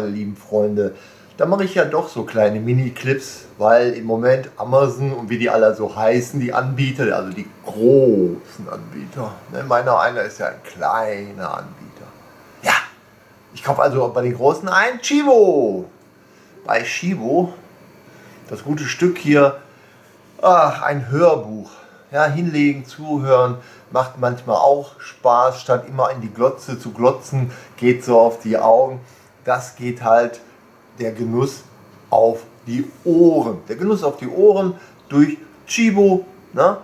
meine lieben Freunde, da mache ich ja doch so kleine Mini-Clips, weil im Moment Amazon und wie die alle so heißen, die Anbieter, also die großen Anbieter, ne, meiner einer ist ja ein kleiner Anbieter. Ja, ich kaufe also bei den großen ein, Chivo. Bei Chivo, das gute Stück hier, ach, ein Hörbuch. Ja, hinlegen, zuhören, macht manchmal auch Spaß, statt immer in die Glotze zu glotzen, geht so auf die Augen. Das geht halt der Genuss auf die Ohren. Der Genuss auf die Ohren durch Chibo. Ne?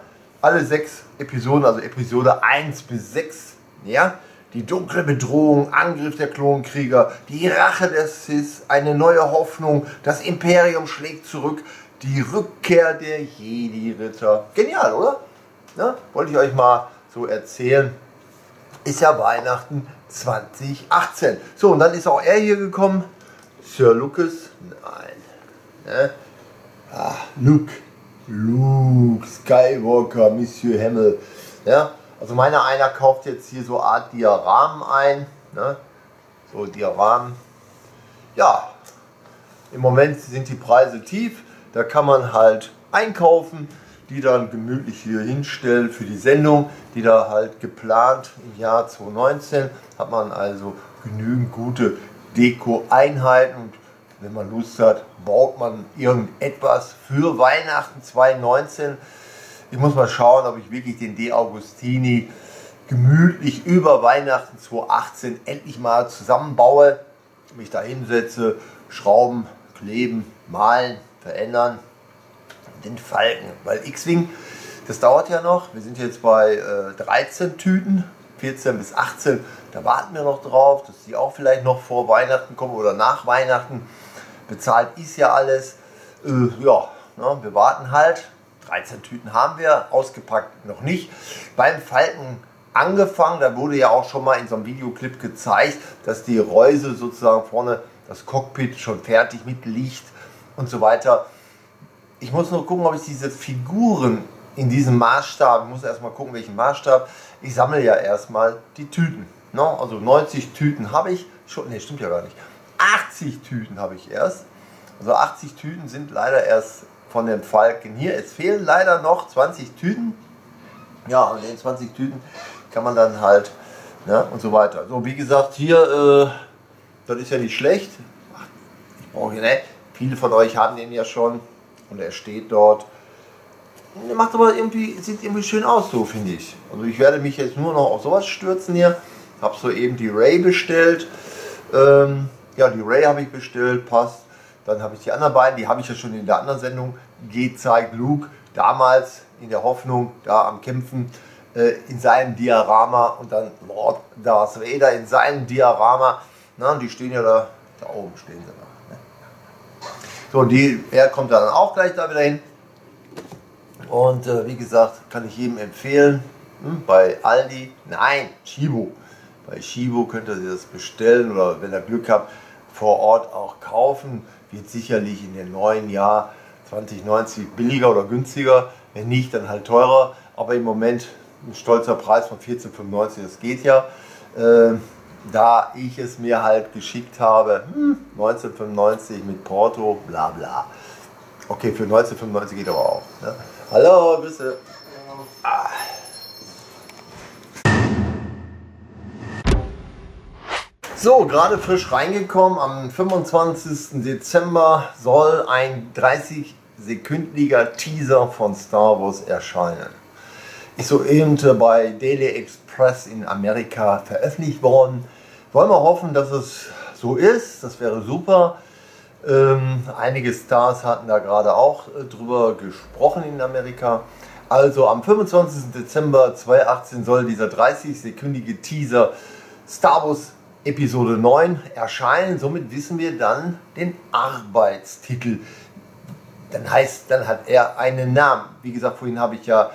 Alle sechs Episoden, also Episode 1 bis 6. Ja? Die dunkle Bedrohung, Angriff der Klonkrieger, die Rache der Sith, eine neue Hoffnung, das Imperium schlägt zurück, die Rückkehr der Jedi-Ritter. Genial, oder? Ne? Wollte ich euch mal so erzählen. Ist ja Weihnachten 2018. So, und dann ist auch er hier gekommen. Sir Lucas? Nein. Ne? Ah, Luke. Luke Skywalker, Monsieur Hemmel. Ja? Also meiner einer kauft jetzt hier so Art Diaramen ein. Ne? So Diaramen. Ja, im Moment sind die Preise tief. Da kann man halt einkaufen, die dann gemütlich hier hinstellen für die Sendung, die da halt geplant im Jahr 2019 hat man also genügend gute Deko-Einheiten und wenn man Lust hat, baut man irgendetwas für Weihnachten 2019. Ich muss mal schauen, ob ich wirklich den De Augustini gemütlich über Weihnachten 2018 endlich mal zusammenbaue, mich da hinsetze, schrauben, kleben, malen, verändern, den Falken. Weil X-Wing, das dauert ja noch. Wir sind jetzt bei äh, 13 Tüten, 14 bis 18 da warten wir noch drauf, dass die auch vielleicht noch vor Weihnachten kommen oder nach Weihnachten. Bezahlt ist ja alles. Äh, ja, ne, wir warten halt. 13 Tüten haben wir, ausgepackt noch nicht. Beim Falken angefangen, da wurde ja auch schon mal in so einem Videoclip gezeigt, dass die Reuse sozusagen vorne, das Cockpit schon fertig mit Licht und so weiter. Ich muss nur gucken, ob ich diese Figuren in diesem Maßstab, ich muss erstmal gucken, welchen Maßstab, ich sammle ja erstmal die Tüten. Ne? also 90 Tüten habe ich schon, ne, stimmt ja gar nicht. 80 Tüten habe ich erst. Also 80 Tüten sind leider erst von dem Falken hier. Es fehlen leider noch 20 Tüten. Ja, und den 20 Tüten kann man dann halt ne, und so weiter. So, wie gesagt, hier, äh, das ist ja nicht schlecht. Ich brauche hier, ne? Viele von euch haben den ja schon und er steht dort. Der macht aber irgendwie, sieht irgendwie schön aus, so finde ich. Also ich werde mich jetzt nur noch auf sowas stürzen hier. Habe soeben die Ray bestellt. Ähm, ja, die Ray habe ich bestellt, passt. Dann habe ich die anderen beiden, die habe ich ja schon in der anderen Sendung gezeigt. Luke, damals in der Hoffnung, da am Kämpfen, äh, in seinem Diorama und dann Lord Darth Vader in seinem Diorama. Na, die stehen ja da, da oben stehen sie da. So, die, er kommt dann auch gleich da wieder hin. Und äh, wie gesagt, kann ich jedem empfehlen, hm, bei Aldi, nein, Chibo. Bei Shibo könnt ihr das bestellen oder wenn ihr Glück habt, vor Ort auch kaufen. Wird sicherlich in dem neuen Jahr 2090 billiger oder günstiger. Wenn nicht, dann halt teurer. Aber im Moment ein stolzer Preis von 14,95, das geht ja. Äh, da ich es mir halt geschickt habe, hm, 1995 mit Porto, bla bla. Okay, für 1995 geht aber auch. Ne? Hallo, Grüße. Ah. So, gerade frisch reingekommen. Am 25. Dezember soll ein 30-sekündiger Teaser von Star Wars erscheinen. Ist soeben bei Daily Express in Amerika veröffentlicht worden. Wollen wir hoffen, dass es so ist. Das wäre super. Ähm, einige Stars hatten da gerade auch äh, drüber gesprochen in Amerika. Also am 25. Dezember 2018 soll dieser 30-sekündige Teaser Star Wars Episode 9 erscheinen. Somit wissen wir dann den Arbeitstitel. Dann heißt, dann hat er einen Namen. Wie gesagt, vorhin habe ich ja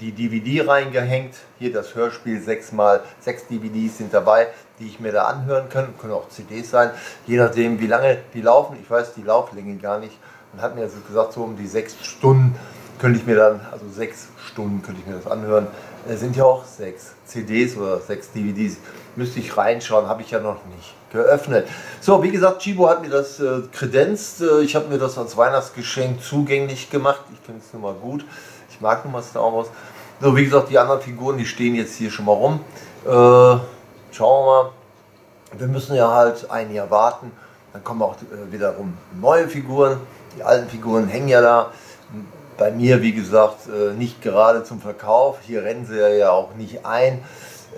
die DVD reingehängt. Hier das Hörspiel, sechsmal, sechs DVDs sind dabei, die ich mir da anhören kann. Können auch CDs sein, je nachdem wie lange die laufen. Ich weiß die Lauflänge gar nicht. Und hat mir also gesagt, so um die sechs Stunden könnte ich mir dann, also sechs Stunden könnte ich mir das anhören. Es sind ja auch sechs CDs oder sechs DVDs. Müsste ich reinschauen, habe ich ja noch nicht geöffnet. So, wie gesagt, Chibo hat mir das äh, kredenzt. Äh, ich habe mir das als Weihnachtsgeschenk zugänglich gemacht. Ich finde es nun mal gut. Ich mag nun mal Star Wars. So, wie gesagt, die anderen Figuren, die stehen jetzt hier schon mal rum. Äh, schauen wir mal. Wir müssen ja halt ein Jahr warten. Dann kommen auch äh, wiederum neue Figuren. Die alten Figuren hängen ja da. Bei mir, wie gesagt, äh, nicht gerade zum Verkauf. Hier rennen sie ja auch nicht ein.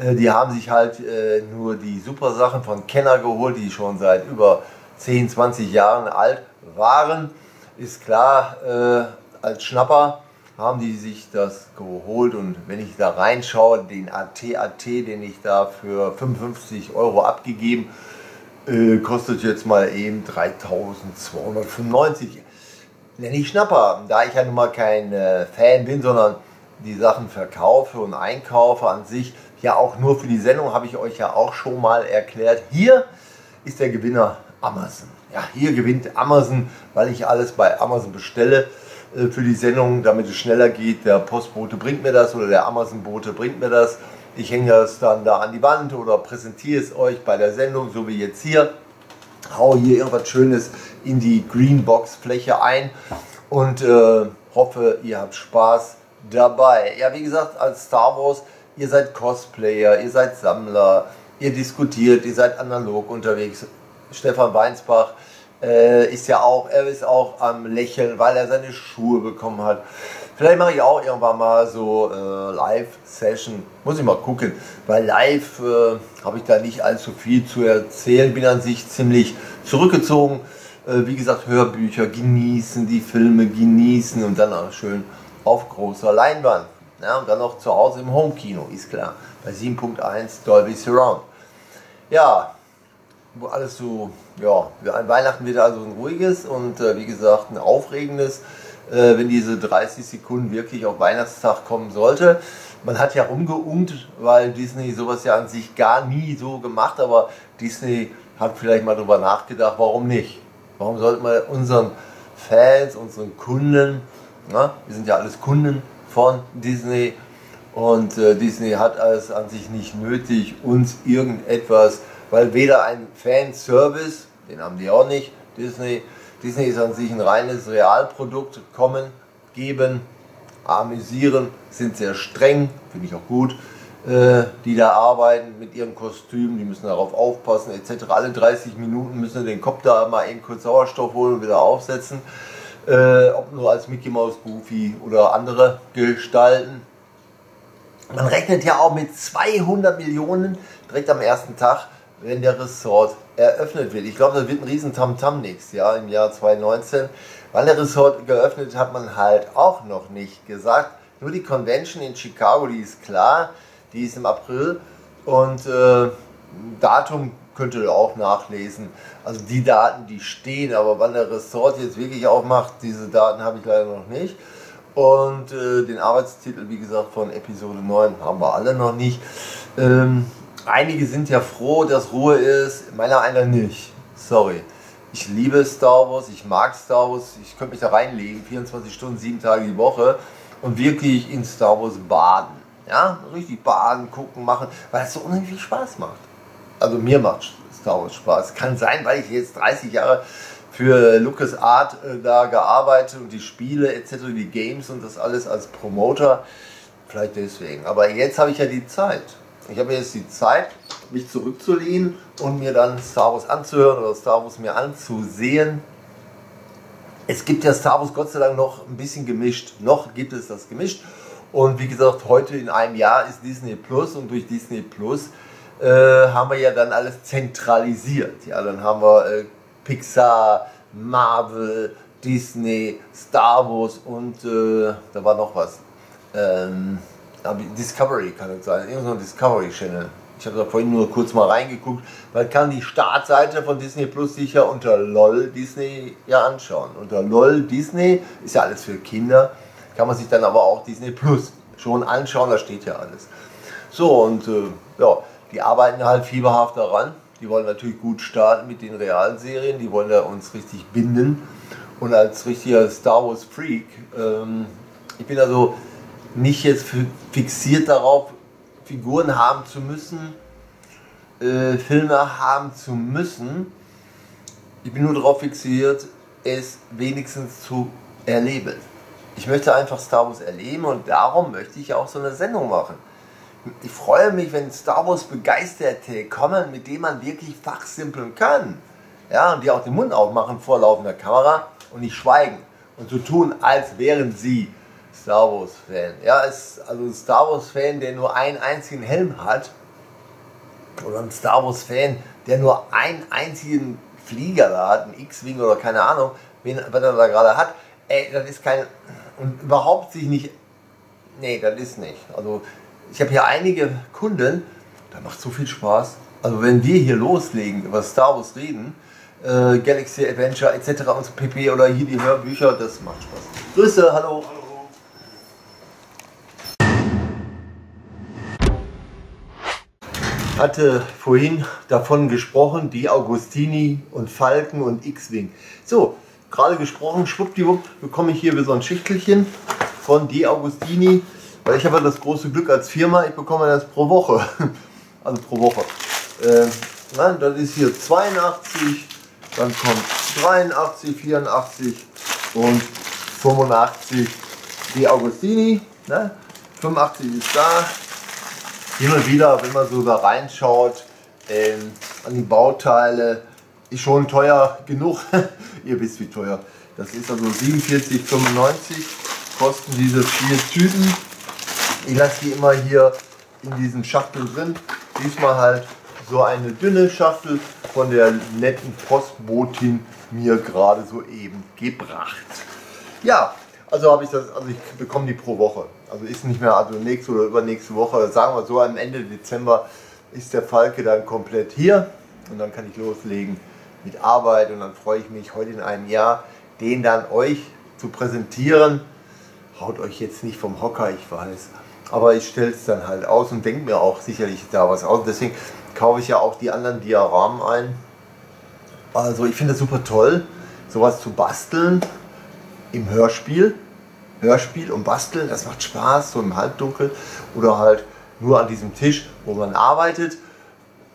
Äh, die haben sich halt äh, nur die super Sachen von Kenner geholt, die schon seit über 10, 20 Jahren alt waren. Ist klar, äh, als Schnapper haben die sich das geholt und wenn ich da reinschaue, den AT-AT, den ich da für 55 Euro abgegeben, äh, kostet jetzt mal eben 3295. Nenne ich Schnapper, da ich ja nun mal kein äh, Fan bin, sondern die Sachen verkaufe und einkaufe an sich, ja auch nur für die Sendung, habe ich euch ja auch schon mal erklärt. Hier ist der Gewinner Amazon. Ja, hier gewinnt Amazon, weil ich alles bei Amazon bestelle für die Sendung, damit es schneller geht. Der Postbote bringt mir das oder der Amazon-Bote bringt mir das. Ich hänge das dann da an die Wand oder präsentiere es euch bei der Sendung, so wie jetzt hier. Hau hier irgendwas Schönes in die Greenbox-Fläche ein und äh, hoffe, ihr habt Spaß dabei. Ja, wie gesagt, als Star Wars ihr seid Cosplayer, ihr seid Sammler, ihr diskutiert, ihr seid analog unterwegs. Stefan Weinsbach äh, ist ja auch, er ist auch am Lächeln, weil er seine Schuhe bekommen hat. Vielleicht mache ich auch irgendwann mal so äh, Live-Session. Muss ich mal gucken. Weil live äh, habe ich da nicht allzu viel zu erzählen. Bin an sich ziemlich zurückgezogen. Äh, wie gesagt, Hörbücher genießen, die Filme genießen und dann auch schön auf großer Leinwand. Ja, und dann noch zu Hause im Homekino, ist klar. Bei 7.1 Dolby Surround. Ja, alles so, ja, Weihnachten wird also ein ruhiges und äh, wie gesagt ein aufregendes, äh, wenn diese 30 Sekunden wirklich auf Weihnachtstag kommen sollte. Man hat ja rumgeungt, weil Disney sowas ja an sich gar nie so gemacht, aber Disney hat vielleicht mal darüber nachgedacht, warum nicht? Warum sollten wir unseren Fans, unseren Kunden, na, wir sind ja alles Kunden, von Disney und äh, Disney hat es an sich nicht nötig, uns irgendetwas, weil weder ein Fanservice, den haben die auch nicht, Disney, Disney ist an sich ein reines Realprodukt, kommen, geben, amüsieren, sind sehr streng, finde ich auch gut, äh, die da arbeiten mit ihren Kostümen, die müssen darauf aufpassen etc. Alle 30 Minuten müssen den Kopf da mal eben kurz Sauerstoff holen und wieder aufsetzen äh, ob nur als Mickey Mouse, Goofy oder andere Gestalten. Man rechnet ja auch mit 200 Millionen direkt am ersten Tag, wenn der Resort eröffnet wird. Ich glaube, das wird ein riesen Tamtam nächstes Jahr, im Jahr 2019. Wann der Resort geöffnet hat man halt auch noch nicht gesagt. Nur die Convention in Chicago, die ist klar, die ist im April und äh, Datum könnt ihr auch nachlesen. Also die Daten, die stehen, aber wann der Ressort jetzt wirklich aufmacht, diese Daten habe ich leider noch nicht. Und äh, den Arbeitstitel, wie gesagt, von Episode 9 haben wir alle noch nicht. Ähm, einige sind ja froh, dass Ruhe ist, meiner einer nicht. Sorry. Ich liebe Star Wars, ich mag Star Wars, ich könnte mich da reinlegen, 24 Stunden, 7 Tage die Woche und wirklich in Star Wars baden. Ja, richtig baden, gucken, machen, weil es so unheimlich viel Spaß macht also mir macht Star Wars Spaß. Kann sein, weil ich jetzt 30 Jahre für Lucas Art äh, da gearbeitet und die Spiele etc., die Games und das alles als Promoter. Vielleicht deswegen. Aber jetzt habe ich ja die Zeit. Ich habe jetzt die Zeit, mich zurückzulehnen und mir dann Star Wars anzuhören oder Star Wars mir anzusehen. Es gibt ja Star Wars Gott sei Dank noch ein bisschen gemischt. Noch gibt es das gemischt. Und wie gesagt, heute in einem Jahr ist Disney Plus und durch Disney Plus äh, haben wir ja dann alles zentralisiert. Ja, dann haben wir äh, Pixar, Marvel, Disney, Star Wars und äh, da war noch was. Ähm, Discovery kann es sein, irgendein Discovery Channel. Ich habe da vorhin nur kurz mal reingeguckt, weil kann die Startseite von Disney Plus sich ja unter LOL Disney ja anschauen. Unter LOL Disney ist ja alles für Kinder, kann man sich dann aber auch Disney Plus schon anschauen, da steht ja alles. So und äh, ja, die arbeiten halt fieberhaft daran. Die wollen natürlich gut starten mit den realen Serien, die wollen ja uns richtig binden. Und als richtiger Star Wars Freak ähm, Ich bin also nicht jetzt fixiert darauf, Figuren haben zu müssen, äh, Filme haben zu müssen. Ich bin nur darauf fixiert, es wenigstens zu erleben. Ich möchte einfach Star Wars erleben und darum möchte ich auch so eine Sendung machen. Ich freue mich, wenn Star Wars Begeisterte kommen, mit denen man wirklich fachsimpeln kann. Ja, und die auch den Mund aufmachen vor laufender Kamera und nicht schweigen und so tun, als wären sie Star Wars Fan. Ja, ist also ein Star Wars Fan, der nur einen einzigen Helm hat oder ein Star Wars Fan, der nur einen einzigen Flieger da hat, ein X-Wing oder keine Ahnung, wen, was er da gerade hat. Ey, das ist kein und überhaupt sich nicht. Nee, das ist nicht. Also ich habe hier einige Kunden, da macht so viel Spaß. Also wenn wir hier loslegen, über Star Wars reden, äh, Galaxy Adventure etc. und so pp. oder hier die Hörbücher, das macht Spaß. Grüße, hallo. Hatte vorhin davon gesprochen, die Augustini und Falken und X-Wing. So, gerade gesprochen, schwuppdiwupp, bekomme ich hier wie so ein Schichtelchen von die Augustini, weil ich habe das große Glück als Firma, ich bekomme das pro Woche. Also pro Woche. Äh, nein, das ist hier 82, dann kommt 83, 84 und 85 die Augustini. Ne? 85 ist da. Und wieder, wenn man so da reinschaut, ähm, an die Bauteile, ist schon teuer genug. Ihr wisst wie teuer. Das ist also 47,95 kosten diese vier Tüten. Ich lasse die immer hier in diesen Schachtel drin. Diesmal halt so eine dünne Schachtel von der netten Postbotin mir gerade soeben gebracht. Ja, also habe ich das, also ich bekomme die pro Woche. Also ist nicht mehr, also nächste oder übernächste Woche, sagen wir so, am Ende Dezember ist der Falke dann komplett hier und dann kann ich loslegen mit Arbeit und dann freue ich mich heute in einem Jahr, den dann euch zu präsentieren. Haut euch jetzt nicht vom Hocker, ich weiß. Aber ich stelle es dann halt aus und denke mir auch sicherlich da was aus. Deswegen kaufe ich ja auch die anderen Diaramen ein. Also ich finde es super toll, sowas zu basteln im Hörspiel. Hörspiel und basteln, das macht Spaß, so im Halbdunkel oder halt nur an diesem Tisch, wo man arbeitet.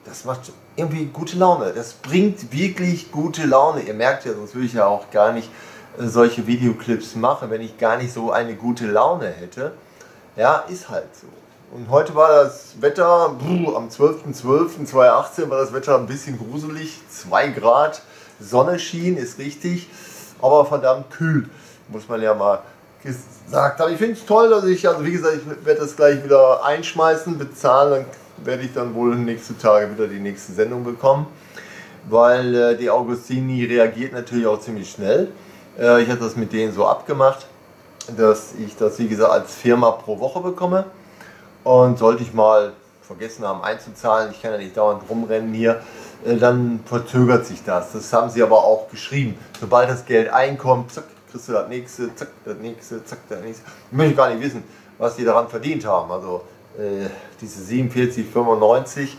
Das macht irgendwie gute Laune. Das bringt wirklich gute Laune. Ihr merkt ja, sonst würde ich ja auch gar nicht äh, solche Videoclips machen, wenn ich gar nicht so eine gute Laune hätte. Ja, ist halt so. Und heute war das Wetter, brr, am 12.12.2018 war das Wetter ein bisschen gruselig. 2 Grad, Sonne schien, ist richtig, aber verdammt kühl, muss man ja mal gesagt haben. Ich finde es toll, dass ich, also wie gesagt, ich werde das gleich wieder einschmeißen, bezahlen, dann werde ich dann wohl nächste Tage wieder die nächste Sendung bekommen. Weil äh, die Augustini reagiert natürlich auch ziemlich schnell. Äh, ich habe das mit denen so abgemacht, dass ich das, wie gesagt, als Firma pro Woche bekomme. Und sollte ich mal vergessen haben einzuzahlen, ich kann ja nicht dauernd rumrennen hier, äh, dann verzögert sich das. Das haben sie aber auch geschrieben. Sobald das Geld einkommt, zack, kriegst du das nächste, zack, das nächste, zack, das nächste. Ich möchte gar nicht wissen, was die daran verdient haben. Also äh, diese 47,95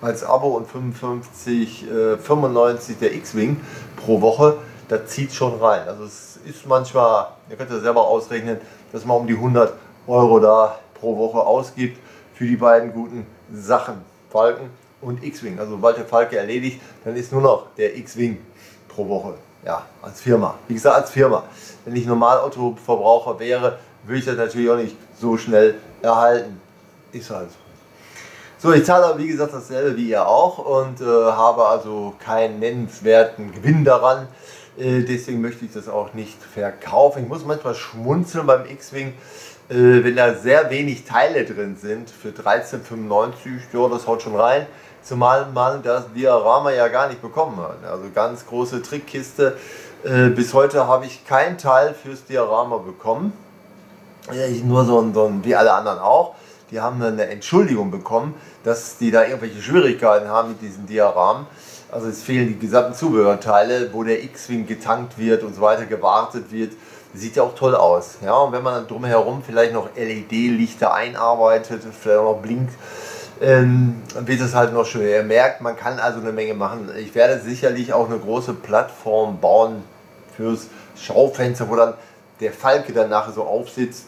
als Abo und 55, äh, 95 der X-Wing pro Woche, das zieht schon rein. Also es ist manchmal, ihr könnt ja selber ausrechnen, dass man um die 100 Euro da pro Woche ausgibt für die beiden guten Sachen, Falken und X-Wing. Also Walter Falke erledigt, dann ist nur noch der X-Wing pro Woche. Ja, als Firma. Wie gesagt, als Firma. Wenn ich normal Autoverbraucher wäre, würde ich das natürlich auch nicht so schnell erhalten. Ist halt so. ich zahle wie gesagt dasselbe wie ihr auch und äh, habe also keinen nennenswerten Gewinn daran. Äh, deswegen möchte ich das auch nicht verkaufen. Ich muss manchmal schmunzeln beim X-Wing, äh, wenn da sehr wenig Teile drin sind, für 13,95, ja, das haut schon rein. Zumal man das Diorama ja gar nicht bekommen hat. Also ganz große Trickkiste. Äh, bis heute habe ich kein Teil fürs Diorama bekommen. Nur so ein, so wie alle anderen auch. Die haben eine Entschuldigung bekommen, dass die da irgendwelche Schwierigkeiten haben mit diesen Dioramen. Also es fehlen die gesamten Zubehörteile, wo der X-Wing getankt wird und so weiter, gewartet wird. Sieht ja auch toll aus. Ja, und wenn man dann drumherum vielleicht noch LED-Lichter einarbeitet, vielleicht auch noch blinkt, ähm, wird es halt noch schöner. Ihr merkt, man kann also eine Menge machen. Ich werde sicherlich auch eine große Plattform bauen fürs Schaufenster, wo dann der Falke dann nachher so aufsitzt.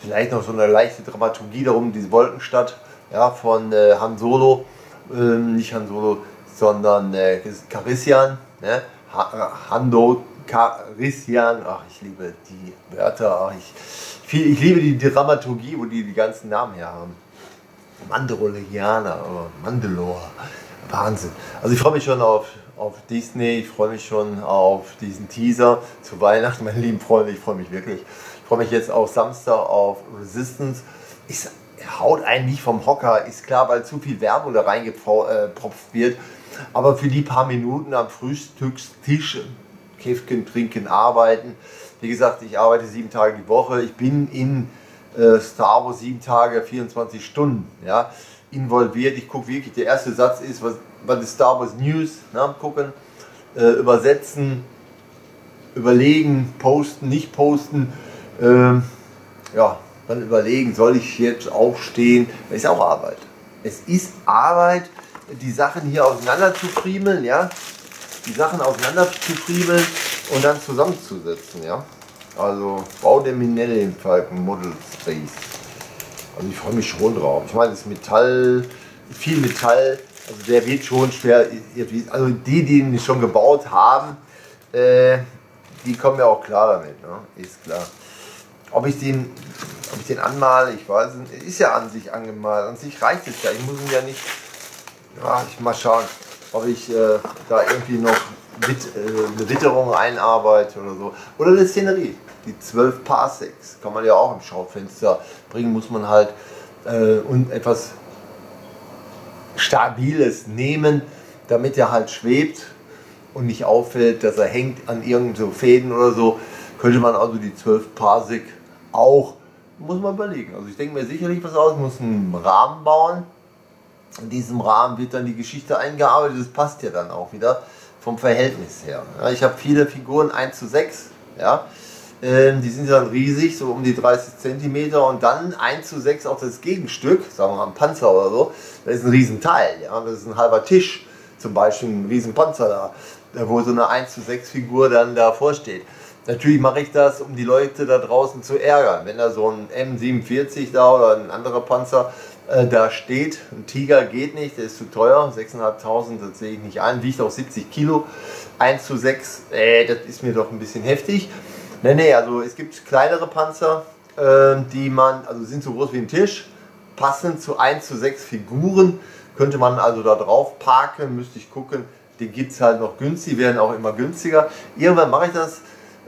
Vielleicht noch so eine leichte Dramaturgie darum, diese Wolkenstadt ja, von äh, Han Solo, ähm, nicht Han Solo, sondern äh, Carissian, ne? Hando Carissian, ach ich liebe die Wörter, ach, ich, ich liebe die Dramaturgie, wo die die ganzen Namen her haben. Mandalorianer, Mandalore, Wahnsinn. Also ich freue mich schon auf, auf Disney, ich freue mich schon auf diesen Teaser zu Weihnachten, meine lieben Freunde, ich freue mich wirklich. Ich freue mich jetzt auf Samstag auf Resistance. Ist, haut einen nicht vom Hocker, ist klar, weil zu viel Werbung da reingepropft wird. Aber für die paar Minuten am Frühstückstisch, Käfchen trinken, arbeiten. Wie gesagt, ich arbeite sieben Tage die Woche. Ich bin in äh, Star Wars sieben Tage, 24 Stunden ja, involviert. Ich gucke wirklich, der erste Satz ist, was, was ist Star Wars News? Na, gucken, äh, übersetzen, überlegen, posten, nicht posten. Ähm, ja, dann überlegen, soll ich jetzt aufstehen? Ist auch Arbeit. Es ist Arbeit, die Sachen hier auseinander zu friemeln, ja, die Sachen auseinander zu friemeln und dann zusammenzusetzen, ja. Also Bau der Minellenfalken Model Space. Also ich freue mich schon drauf. Ich meine, das Metall, viel Metall, also der wird schon schwer. Also die, die ihn schon gebaut haben, äh, die kommen ja auch klar damit, ne? ist klar. Ob ich den, ob ich den anmale, ich weiß nicht, ist ja an sich angemalt. An sich reicht es ja. Ich muss ihn ja nicht. Ja, ich mal schauen, ob ich äh, da irgendwie noch Wit, äh, eine Witterung einarbeite oder so. Oder eine Szenerie die 12 Parsecs kann man ja auch im Schaufenster bringen, muss man halt äh, und etwas Stabiles nehmen, damit er halt schwebt und nicht auffällt, dass er hängt an irgendeinen Fäden oder so, könnte man also die 12 Parsec auch, muss man überlegen. Also ich denke mir sicherlich was aus, muss einen Rahmen bauen. In diesem Rahmen wird dann die Geschichte eingearbeitet, das passt ja dann auch wieder vom Verhältnis her. Ich habe viele Figuren 1 zu 6, ja, ähm, die sind dann riesig, so um die 30 cm und dann 1 zu 6 auch das Gegenstück, sagen wir mal ein Panzer oder so, das ist ein Riesenteil, ja, das ist ein halber Tisch, zum Beispiel ein Riesenpanzer da, wo so eine 1 zu 6 Figur dann davor steht. Natürlich mache ich das, um die Leute da draußen zu ärgern. Wenn da so ein M47 da oder ein anderer Panzer äh, da steht, ein Tiger geht nicht, der ist zu teuer, 6.500, das sehe ich nicht ein, wiegt auch 70 Kilo. 1 zu 6, äh, das ist mir doch ein bisschen heftig. Nee, nee, also es gibt kleinere Panzer, äh, die man, also sind so groß wie ein Tisch, passend zu 1 zu 6 Figuren, könnte man also da drauf parken, müsste ich gucken, die gibt es halt noch günstig, werden auch immer günstiger. Irgendwann mache ich das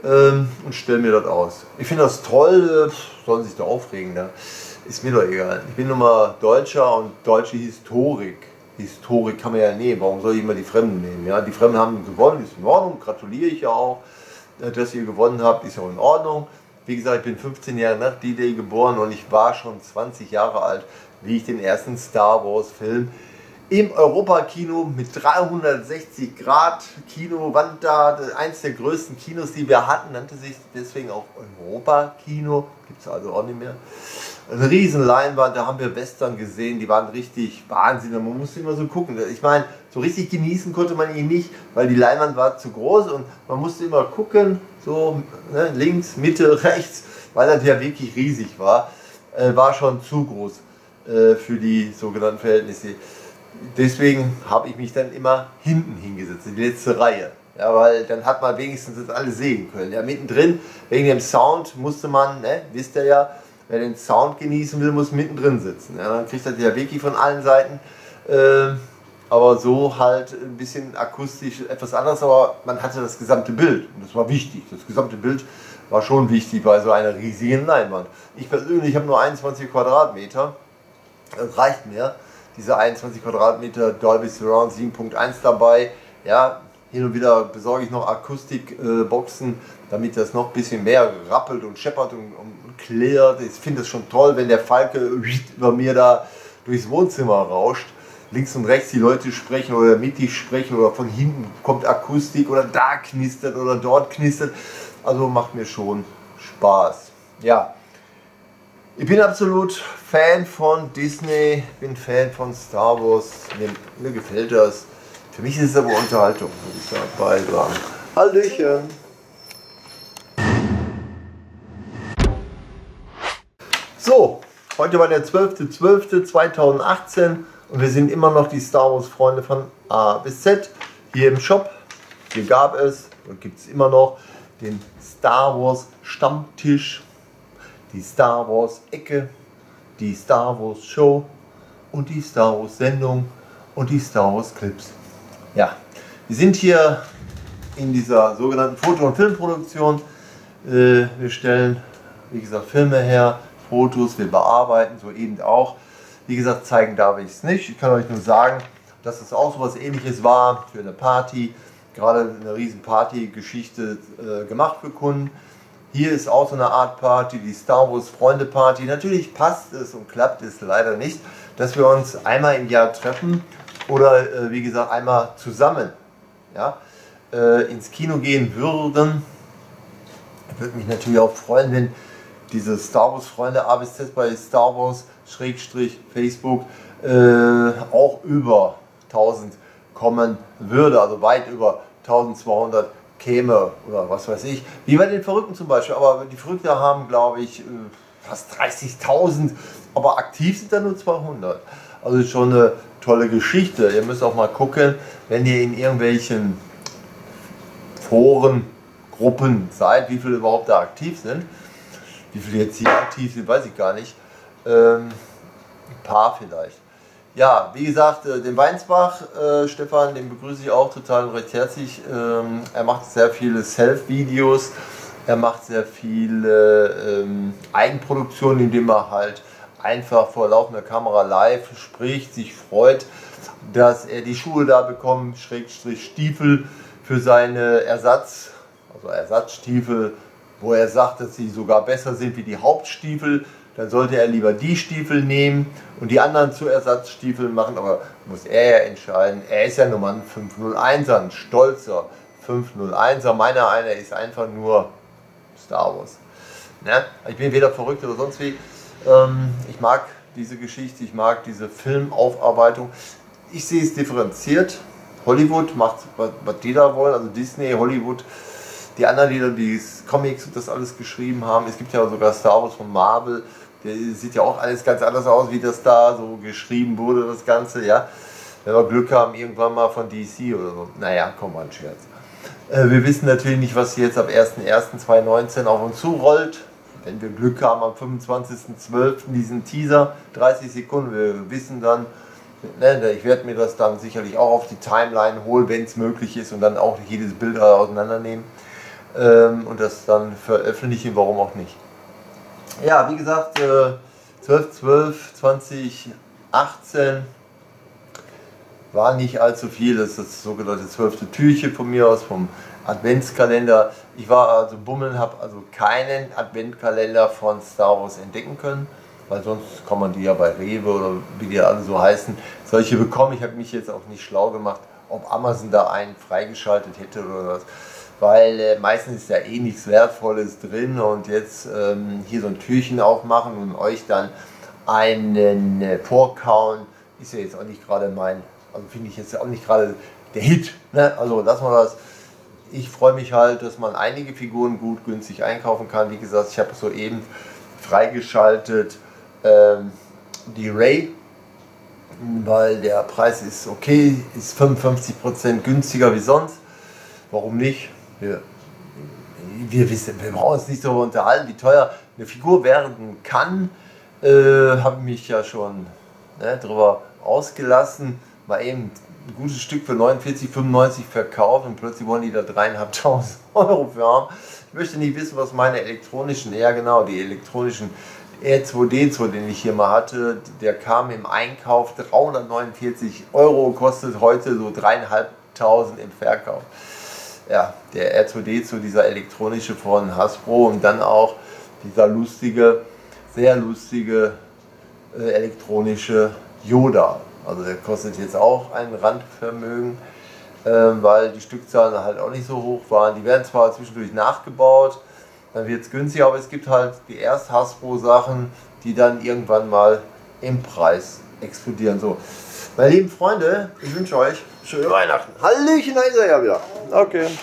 ähm, und stelle mir das aus. Ich finde das toll, äh, sollen sich da aufregen, ne? ist mir doch egal. Ich bin nun mal Deutscher und deutsche Historik. Historik kann man ja nehmen, warum soll ich immer die Fremden nehmen? Ja? Die Fremden haben gewonnen, ist in Ordnung, gratuliere ich ja auch. Dass ihr gewonnen habt, ist ja in Ordnung. Wie gesagt, ich bin 15 Jahre nach D-Day geboren und ich war schon 20 Jahre alt, wie ich den ersten Star Wars Film im Europakino mit 360 Grad Kinowand da, eins der größten Kinos, die wir hatten, nannte sich deswegen auch Europakino, gibt es also auch nicht mehr eine riesen Leinwand, da haben wir Western gesehen, die waren richtig Wahnsinn. Man musste immer so gucken. Ich meine, so richtig genießen konnte man ihn nicht, weil die Leinwand war zu groß und man musste immer gucken, so ne, links, Mitte, rechts, weil er ja wirklich riesig war. Äh, war schon zu groß äh, für die sogenannten Verhältnisse. Deswegen habe ich mich dann immer hinten hingesetzt, in die letzte Reihe. Ja, weil dann hat man wenigstens das alle sehen können. Ja, mittendrin, wegen dem Sound musste man, ne, wisst ihr ja, wer den Sound genießen will, muss mittendrin sitzen. Ja, dann kriegt er ja wirklich von allen Seiten. Äh, aber so halt ein bisschen akustisch etwas anderes, aber man hatte das gesamte Bild und das war wichtig. Das gesamte Bild war schon wichtig bei so einer riesigen Leinwand. Ich persönlich habe nur 21 Quadratmeter, das reicht mir. Diese 21 Quadratmeter Dolby Surround 7.1 dabei, ja, hin und wieder besorge ich noch Akustikboxen, damit das noch ein bisschen mehr rappelt und scheppert und, und klirrt. Ich finde es schon toll, wenn der Falke über mir da durchs Wohnzimmer rauscht. Links und rechts die Leute sprechen oder mittig sprechen oder von hinten kommt Akustik oder da knistert oder dort knistert. Also macht mir schon Spaß. Ja, ich bin absolut Fan von Disney, bin Fan von Star Wars. Mir, mir gefällt das. Für mich ist es aber Unterhaltung, würde ich dabei sagen. Hallöchen! So, heute war der 12.12.2018 und wir sind immer noch die Star Wars Freunde von A bis Z hier im Shop. Hier gab es und gibt es immer noch den Star Wars Stammtisch, die Star Wars Ecke, die Star Wars Show und die Star Wars Sendung und die Star Wars Clips. Ja, wir sind hier in dieser sogenannten Foto- und Filmproduktion. Äh, wir stellen, wie gesagt, Filme her, Fotos, wir bearbeiten so eben auch. Wie gesagt, zeigen darf ich es nicht. Ich kann euch nur sagen, dass es auch so was ähnliches war für eine Party. Gerade eine riesen Party-Geschichte äh, gemacht für Kunden. Hier ist auch so eine Art Party, die Star Wars Freunde Party. Natürlich passt es und klappt es leider nicht, dass wir uns einmal im Jahr treffen oder äh, wie gesagt einmal zusammen ja, äh, ins Kino gehen würden. Ich würde mich natürlich auch freuen, wenn diese Star Wars Freunde A bis Z bei Star Wars Schrägstrich Facebook äh, auch über 1000 kommen würde, also weit über 1200 käme oder was weiß ich. Wie bei den Verrückten zum Beispiel, aber die Verrückten haben glaube ich äh, fast 30.000, aber aktiv sind da nur 200. Also schon eine tolle Geschichte. Ihr müsst auch mal gucken, wenn ihr in irgendwelchen Foren, Gruppen seid, wie viele überhaupt da aktiv sind. Wie viele jetzt hier aktiv sind, weiß ich gar nicht. Ähm, ein paar vielleicht. Ja, wie gesagt, äh, den Weinsbach, äh, Stefan, den begrüße ich auch total recht herzlich. Ähm, er macht sehr viele Self-Videos, er macht sehr viele ähm, Eigenproduktionen, indem er halt einfach vor laufender Kamera live spricht, sich freut, dass er die Schuhe da bekommt, Schrägstrich Stiefel für seine Ersatz, also Ersatzstiefel wo er sagt, dass sie sogar besser sind wie die Hauptstiefel, dann sollte er lieber die Stiefel nehmen und die anderen zu Ersatzstiefeln machen, aber muss er ja entscheiden. Er ist ja nur mal ein 501er, ein stolzer 501er. Meiner einer ist einfach nur Star Wars. Ne? Ich bin weder verrückt oder sonst wie. Ähm, ich mag diese Geschichte, ich mag diese Filmaufarbeitung. Ich sehe es differenziert. Hollywood macht, was die da wollen, also Disney, Hollywood die anderen, die die Comics und das alles geschrieben haben, es gibt ja sogar Star Wars von Marvel, der sieht ja auch alles ganz anders aus, wie das da so geschrieben wurde, das Ganze, ja. Wenn wir Glück haben, irgendwann mal von DC oder so. Naja, komm mal, ein Scherz. Äh, wir wissen natürlich nicht, was jetzt ab 1.1.2019 auf uns zurollt. Wenn wir Glück haben, am 25.12. diesen Teaser, 30 Sekunden, wir wissen dann, ne, ich werde mir das dann sicherlich auch auf die Timeline holen, wenn es möglich ist und dann auch jedes Bild auseinandernehmen ähm, und das dann veröffentlichen, warum auch nicht. Ja, wie gesagt, äh, 12, 12, 2018 war nicht allzu viel. Das ist das sogenannte zwölfte Türchen von mir aus, vom Adventskalender. Ich war also bummeln, habe also keinen Adventkalender von Star Wars entdecken können, weil sonst kann man die ja bei Rewe oder wie die alle so heißen, solche bekommen. Ich habe mich jetzt auch nicht schlau gemacht, ob Amazon da einen freigeschaltet hätte oder was weil äh, meistens ist ja eh nichts Wertvolles drin und jetzt ähm, hier so ein Türchen aufmachen und euch dann einen äh, vorkauen, ist ja jetzt auch nicht gerade mein, also finde ich jetzt auch nicht gerade der Hit. Ne? Also lassen wir das. Ich freue mich halt, dass man einige Figuren gut günstig einkaufen kann. Wie gesagt, ich habe soeben freigeschaltet ähm, die Ray, weil der Preis ist okay, ist 55% günstiger wie sonst. Warum nicht? Wir, wir wissen, wir brauchen uns nicht darüber unterhalten, wie teuer eine Figur werden kann. Äh, Habe mich ja schon ne, darüber ausgelassen. Mal eben ein gutes Stück für 49,95 verkauft und plötzlich wollen die da dreieinhalbtausend Euro für haben. Ich möchte nicht wissen, was meine elektronischen, ja genau, die elektronischen R2D2, den ich hier mal hatte, der kam im Einkauf 349 Euro, kostet heute so dreieinhalbtausend im Verkauf ja, der R2D2, dieser elektronische von Hasbro und dann auch dieser lustige, sehr lustige äh, elektronische Yoda. Also der kostet jetzt auch ein Randvermögen, äh, weil die Stückzahlen halt auch nicht so hoch waren. Die werden zwar zwischendurch nachgebaut, dann wird es günstiger, aber es gibt halt die erst Hasbro-Sachen, die dann irgendwann mal im Preis explodieren. So, meine lieben Freunde, ich wünsche euch schöne Weihnachten. Hallöchen, da ist er ja wieder. Okay.